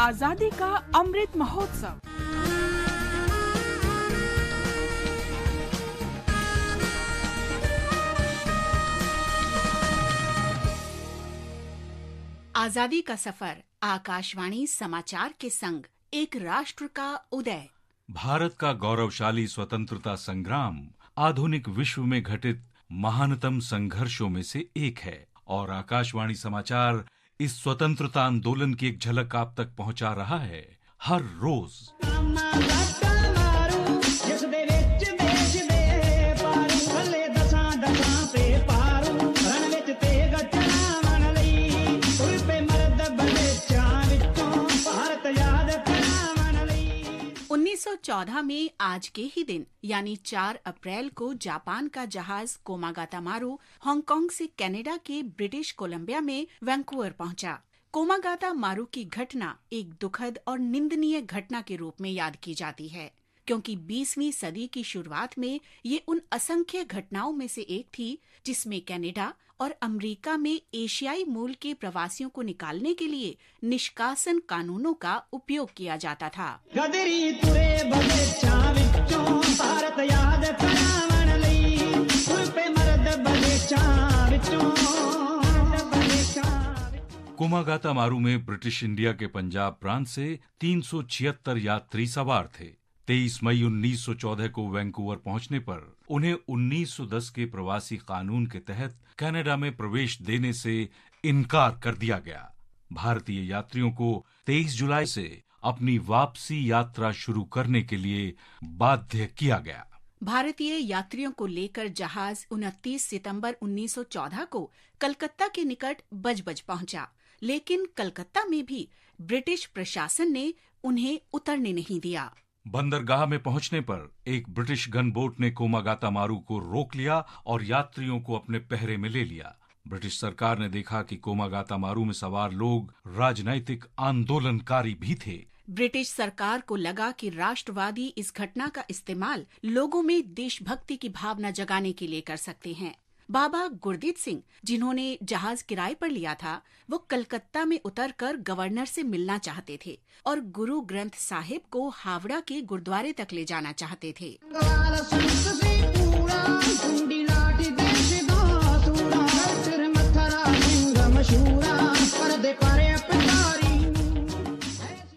आज़ादी का अमृत महोत्सव। आज़ादी का सफ़र, आकाशवाणी समाचार के संग, एक राष्ट्र का उदय। भारत का गौरवशाली स्वतंत्रता संग्राम, आधुनिक विश्व में घटित महानतम संघर्षों में से एक है। और आकाशवाणी समाचार इस स्वतंत्रता आंदोलन की एक झलक आप तक पहुँचा रहा है हर रोज। 1914 में आज के ही दिन, यानी 4 अप्रैल को जापान का जहाज़ कोमागाता मारू हांगकांग से कनाडा के ब्रिटिश कोलंबिया में वैंकूवर पहुँचा। कोमागाता मारू की घटना एक दुखद और निंदनीय घटना के रूप में याद की जाती है। क्योंकि 20वीं सदी की शुरुआत में ये उन असंख्य घटनाओं में से एक थी जिसमें कनाडा और अमेरिका में एशियाई मूल के प्रवासियों को निकालने के लिए निष्कासन कानूनों का उपयोग किया जाता था। कुमागाता मारू में ब्रिटिश इंडिया के पंजाब प्रांत से तीन सौ छिहत्तर यात्री सवार थे। 23 मई 1914 को वैंकूवर पहुँचने पर उन्हें 1910 के प्रवासी कानून के तहत कनाडा में प्रवेश देने से इनकार कर दिया गया। भारतीय यात्रियों को 23 जुलाई से अपनी वापसी यात्रा शुरू करने के लिए बाध्य किया गया। भारतीय यात्रियों को लेकर जहाज़ 29 सितंबर 1914 को कलकत्ता के निकट बजबज पहुँचा। लेकिन कलकत्ता में भी ब्रिटिश प्रशासन ने उन्हें उतरने नहीं दिया। बंदरगाह में पहुँचने पर एक ब्रिटिश गन बोट ने कोमागाता मारू को रोक लिया और यात्रियों को अपने पहरे में ले लिया। ब्रिटिश सरकार ने देखा कि कोमागाता मारू में सवार लोग राजनैतिक आंदोलनकारी भी थे। ब्रिटिश सरकार को लगा कि राष्ट्रवादी इस घटना का इस्तेमाल लोगों में देशभक्ति की भावना जगाने के लिए कर सकते हैं। बाबा गुरदीत सिंह, जिन्होंने जहाज़ किराए पर लिया था, वो कलकत्ता में उतरकर गवर्नर से मिलना चाहते थे और गुरु ग्रंथ साहिब को हावड़ा के गुरुद्वारे तक ले जाना चाहते थे।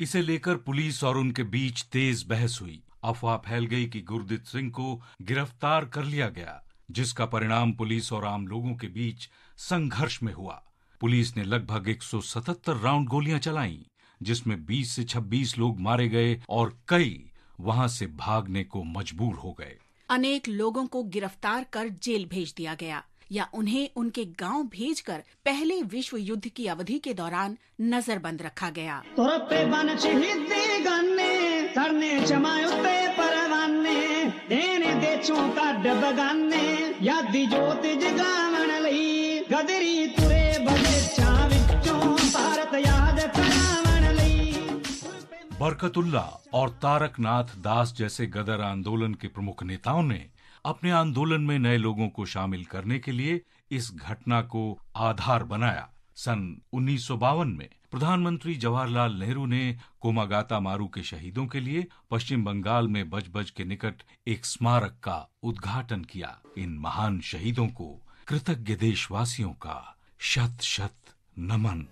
इसे लेकर पुलिस और उनके बीच तेज बहस हुई। अफवाह फैल गई कि गुरदीत सिंह को गिरफ़्तार कर लिया गया। जिसका परिणाम पुलिस और आम लोगों के बीच संघर्ष में हुआ। पुलिस ने लगभग 177 राउंड गोलियाँ चलाईं जिसमें 20 से 26 लोग मारे गए और कई वहाँ से भागने को मजबूर हो गए। अनेक लोगों को गिरफ़्तार कर जेल भेज दिया गया या उन्हें उनके गाँव भेजकर पहले विश्व युद्ध की अवधि के दौरान नजरबंद रखा गया। ਤੁਰ ਪੇ ਬਨ ਸ਼ਹੀਦੀ ਗਾਨੇ ਸਰਨੇ ਚਮਾ ਉੱਤੇ ਪਰਵਾਨੇ ਦੇਣੇ ਦੇਚੋਂ ਕੱਢ ਬਗਾਨੇ ਯਾਦੀ ਜੋਤ ਜਗਾਵਣ ਲਈ ਗਦਰੀ ਤੁਰੇ ਬਗੇਚਾਂ ਵਿੱਚੋਂ ਭਾਰਤ ਯਾਦ ਕਰਾਵਣ ਲਈ बरकतुल्ला और तारकनाथ दास जैसे गदर आंदोलन के प्रमुख नेताओं ने अपने आंदोलन में नए लोगों को शामिल करने के लिए इस घटना को आधार बनाया सन उन्नीस में प्रधानमंत्री जवाहरलाल नेहरू ने कोमागाता मारू के शहीदों के लिए पश्चिम बंगाल में बजबज के निकट एक स्मारक का उद्घाटन किया। इन महान शहीदों को कृतज्ञ देशवासियों का शत शत नमन।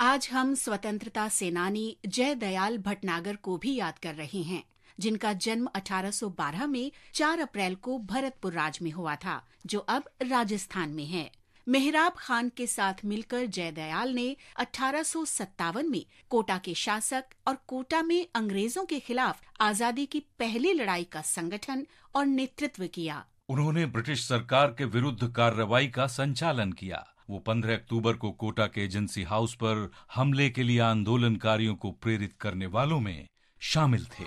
आज हम स्वतंत्रता सेनानी जय दयाल भटनागर को भी याद कर रहे हैं। जिनका जन्म 1812 में 4 अप्रैल को भरतपुर राज में हुआ था, जो अब राजस्थान में है। मेहराब खान के साथ मिलकर जयदयाल ने अठारह सौ सत्तावन में कोटा के शासक और कोटा में अंग्रेज़ों के खिलाफ आज़ादी की पहली लड़ाई का संगठन और नेतृत्व किया। उन्होंने ब्रिटिश सरकार के विरुद्ध कार्रवाई का संचालन किया। वो 15 अक्टूबर को कोटा के एजेंसी हाउस पर हमले के लिए आंदोलनकारियों को प्रेरित करने वालों में शामिल थे।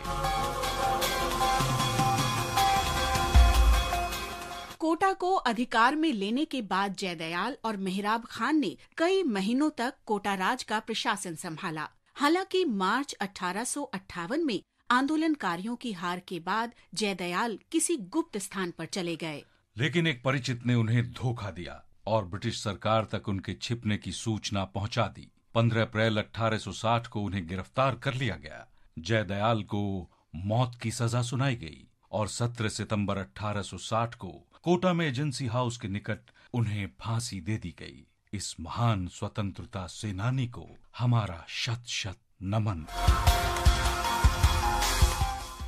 कोटा को अधिकार में लेने के बाद जयदयाल और मेहराब खान ने कई महीनों तक कोटा राज का प्रशासन संभाला। हालाँकि मार्च अठारह सौ अट्ठावन में आंदोलनकारियों की हार के बाद जयदयाल किसी गुप्त स्थान पर चले गए। लेकिन एक परिचित ने उन्हें धोखा दिया और ब्रिटिश सरकार तक उनके छिपने की सूचना पहुँचा दी। 15 अप्रैल 1860 को उन्हें गिरफ़्तार कर लिया गया। जयदयाल को मौत की सजा सुनाई गई और 17 सितंबर 1860 को कोटा में एजेंसी हाउस के निकट उन्हें फांसी दे दी गई। इस महान स्वतंत्रता सेनानी को हमारा शत शत नमन।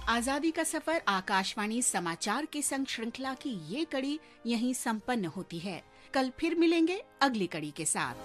आज़ादी का सफ़र आकाशवाणी समाचार के संग श्रृंखला की ये कड़ी यहीं संपन्न होती है। कल फिर मिलेंगे अगली कड़ी के साथ।